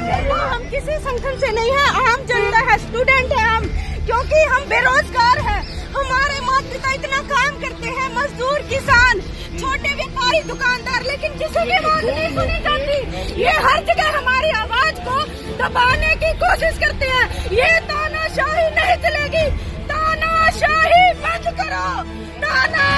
तो हम किसी संगठन से नहीं है। आम जनता है स्टूडेंट है हम, क्योंकि हम बेरोजगार है। हमारे माता पिता इतना काम करते हैं, मजदूर, किसान, छोटे व्यापारी, दुकानदार, लेकिन किसी की बात नहीं सुनी जाती। ये हर जगह हमारी आवाज़ को दबाने की कोशिश करते हैं। ये तानाशाही नहीं चलेगी। तानाशाही बंद करो। ताना